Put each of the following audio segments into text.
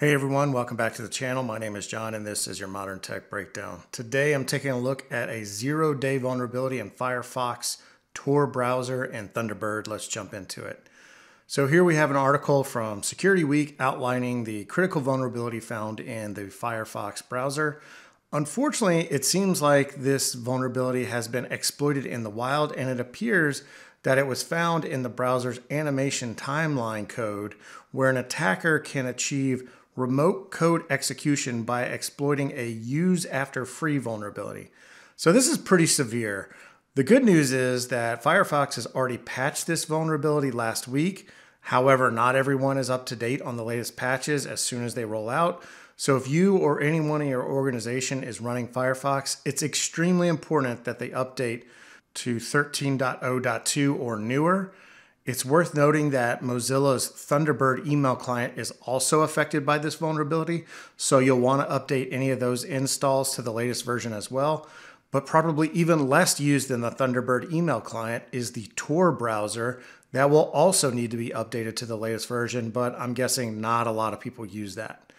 Hey everyone, welcome back to the channel. My name is John and this is your Modern Tech Breakdown. Today I'm taking a look at a zero day vulnerability in Firefox, Tor browser, and Thunderbird. Let's jump into it. So here we have an article from Security Week outlining the critical vulnerability found in the Firefox browser. Unfortunately, it seems like this vulnerability has been exploited in the wild and it appears that it was found in the browser's animation timeline code where an attacker can achieve remote code execution by exploiting a use after free vulnerability. So this is pretty severe. The good news is that Firefox has already patched this vulnerability last week. However, not everyone is up to date on the latest patches as soon as they roll out. So if you or anyone in your organization is running Firefox, it's extremely important that they update to 13.0.2 or newer it's worth noting that Mozilla's Thunderbird email client is also affected by this vulnerability, so you'll want to update any of those installs to the latest version as well. But probably even less used than the Thunderbird email client is the Tor browser that will also need to be updated to the latest version, but I'm guessing not a lot of people use that.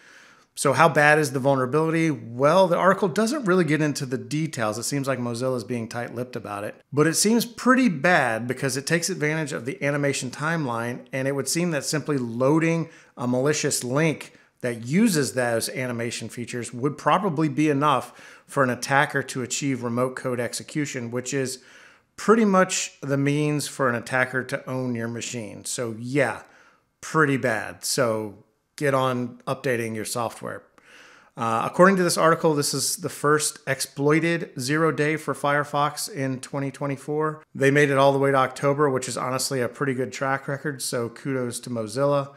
So, how bad is the vulnerability? Well, the article doesn't really get into the details. It seems like Mozilla is being tight lipped about it. But it seems pretty bad because it takes advantage of the animation timeline, and it would seem that simply loading a malicious link that uses those animation features would probably be enough for an attacker to achieve remote code execution, which is pretty much the means for an attacker to own your machine. So, yeah, pretty bad. So, get on updating your software. Uh, according to this article, this is the first exploited zero day for Firefox in 2024. They made it all the way to October, which is honestly a pretty good track record. So kudos to Mozilla.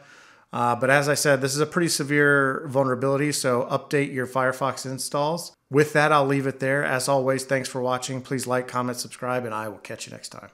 Uh, but as I said, this is a pretty severe vulnerability, so update your Firefox installs. With that, I'll leave it there. As always, thanks for watching. Please like, comment, subscribe, and I will catch you next time.